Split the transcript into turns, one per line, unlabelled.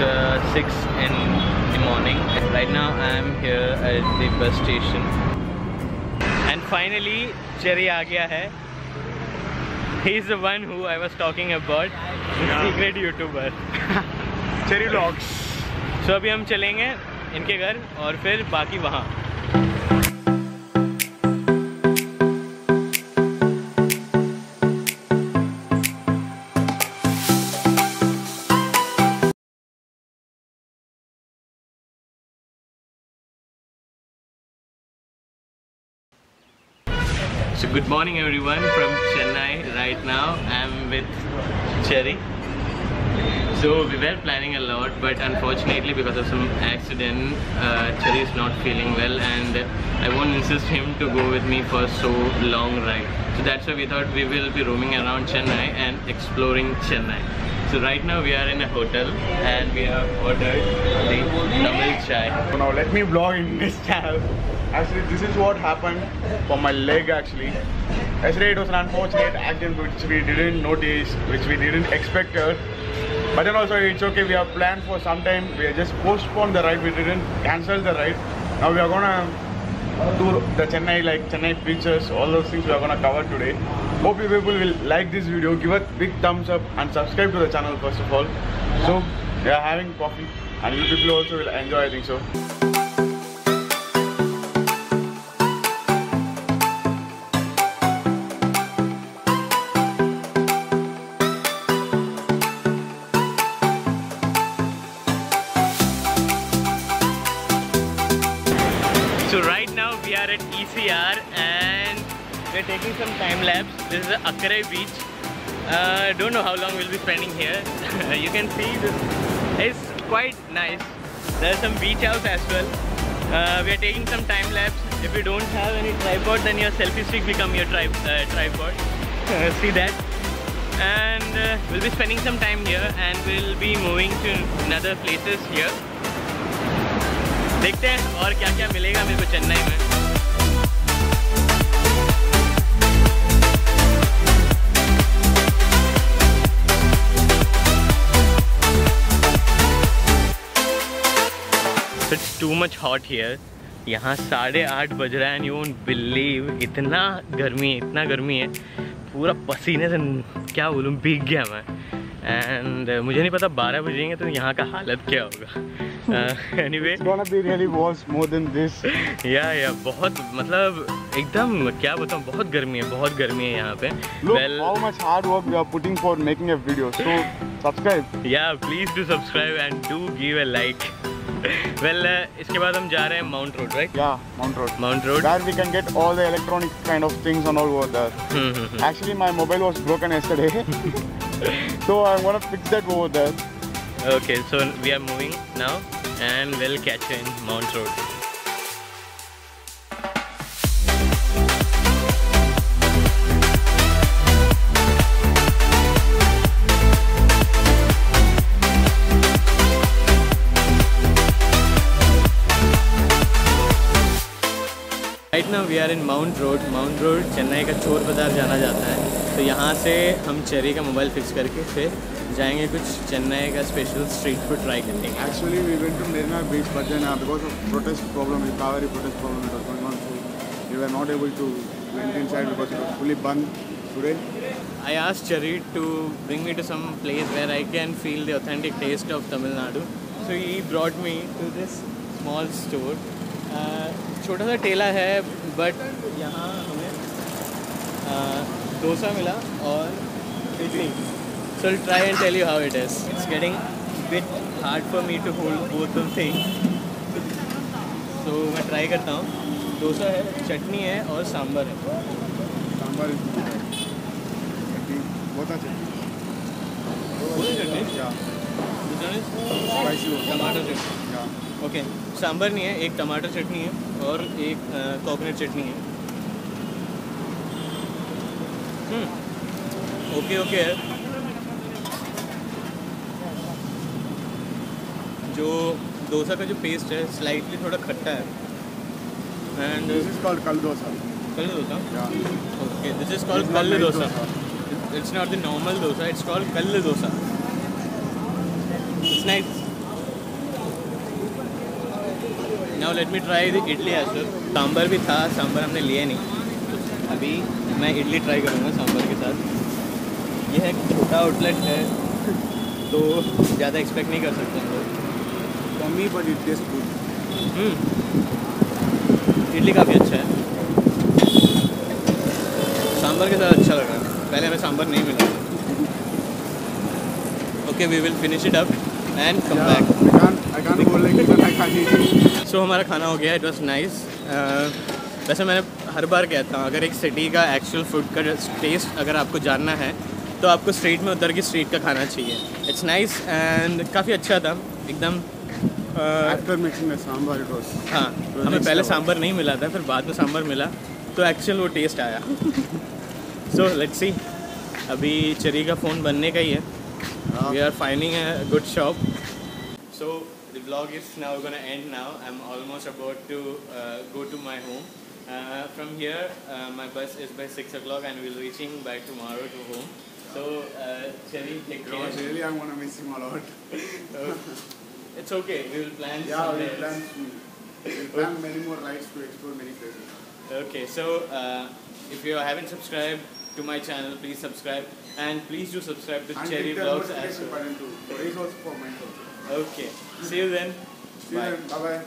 uh, 6 in the morning. Right now I am here at the bus station. And finally, Cherry आ गया है. He is the one who I was talking about,
Yeah.
secret YouTuber.
Cherry vlogs
So अभी हम चलेंगे इनके घर और फिर बाकी वहाँ. So good morning everyone from Chennai. Right now I'm with Cherry. So we were planning a lot, but unfortunately because of some accident, uh, Cherry is not feeling well, and I won't insist him to go with me for so long ride. So that's why we thought we will be roaming around Chennai and exploring Chennai. So right now we are in a hotel and we have ordered the Tamil chai.
Now let me vlog in this channel. Actually, this is what happened for my leg actually. Yesterday it was an unfortunate accident which we didn't notice, which we didn't expect. But then also it's okay, we have planned for some time. We just postponed the ride, we didn't cancel the ride. Now we are gonna do the Chennai, like Chennai beaches, all those things we are gonna cover today. Hope you people will like this video, give a big thumbs up and subscribe to the channel first of all. So we are having coffee and you people also will enjoy I think so.
we're taking some time lapse. This is the Akrai beach. Uh, don't know how long we'll be spending here. you can see this is quite nice. There's some beach house as well. Uh, we are taking some time lapse. If you don't have any tripod, then your selfie stick become your tri uh, tripod. see that? And uh, we'll be spending some time here and we'll be moving to another places here. देखते हैं और क्या क्या मिलेगा मेरे को चेन्नई में much hot here यहाँ साढ़े आठ बज रहा है एंड यू वोंट बिलीव इतना गर्मी है इतना गर्मी है। पूरा पसीने से क्या बोलूँ भीग गया मैं। एंड uh, मुझे नहीं पता बारह बजेंगे तो यहाँ का हालत क्या होगा।
Anyway gonna be really worse more
या या बहुत मतलब एकदम क्या बताऊँ बहुत गर्मी है बहुत गर्मी है यहाँ पे।
Look how much hard work we are putting for making a video. So subscribe.
या please do subscribe and do give a like well इसके बाद हम जा रहे हैं Mount Road right
Yeah, Mount Road.
Mount Road
Where we can get all the electronic kind of things and all over there. Actually, my mobile was broken yesterday, so I'm gonna fix that over there.
Okay so we are moving now and will catch in Mount Road we are in Mount Road Mount Road Chennai का चोर बाज़ार जाना जाता है। तो यहाँ से हम cherry का मोबाइल फिक्स करके फिर जाएँगे कुछ चेन्नई का स्पेशल स्ट्रीट फ़ूड ट्राई
करने
I ask Cherry to bring me to some place where I can feel the authentic taste of Tamil Nadu so he brought me to this small store छोटा सा टेला है but यहाँ हमें डोसा मिला और idli. So try and tell you how it is it's getting bit hard for me to hold वो of thing so मैं try करता हूँ। डोसा है चटनी है और सांबर है।
सांभर बहुत अच्छा
टमाटर चटनी ओके सांभर नहीं है एक टमाटर चटनी है और एक कोकोनट चटनी है। ओके ओके है। जो डोसा का जो पेस्ट है स्लाइटली थोड़ा खट्टा है। And
This is called kal dosa.
Kal dosa? Okay
this is called
kal
dosa.
It's not the normal dosa it's called kal dosa. Nice now let me try the idli as well sambar भी था सांबर हमने लिए नहीं। तो अभी मैं idli try करूँगा सांबर के साथ। यह एक छोटा आउटलेट है तो ज़्यादा एक्सपेक्ट नहीं कर सकते हम लोग।
But it tastes good.
हम्म, इडली काफ़ी अच्छा है। सांभर के साथ अच्छा लगा। पहले हमें सांबर नहीं मिला।
Okay we will finish it up and come back.
So हमारा खाना हो गया इट वॉज़ नाइस वैसे मैंने हर बार कहता हूँ अगर एक सिटी का एक्चुअल फ़ूड का टेस्ट अगर आपको जानना है तो आपको स्ट्रीट में उतर के स्ट्रीट का खाना चाहिए। इट्स नाइस एंड काफ़ी अच्छा था। एकदम
mixing the sambar,
हाँ हमें पहले सांभर नहीं मिला था फिर बाद में सांभर मिला तो एक्चुअल वो टेस्ट आया। सो लेट्स सी अभी चरी का फ़ोन बनने का ही है।
हाँ।
we are finding a good shop. So the vlog is now gonna end now. I'm almost about to uh, go to my home. Uh, from here, uh, my bus is by six o'clock, and we'll reaching by tomorrow to home. So, uh, Cherry, take care.
really, I'm gonna miss him a lot.
Uh, it's okay. We will plan.
Yeah, we
will
plan, we plan many more rides to explore many places.
Okay, so uh, if you haven't subscribed to my channel, please subscribe, and please do subscribe to
And
Cherry Vlogs as well.
button too. It's also for mine also.
Okay, see you then.
See you
Bye.
then. Bye bye.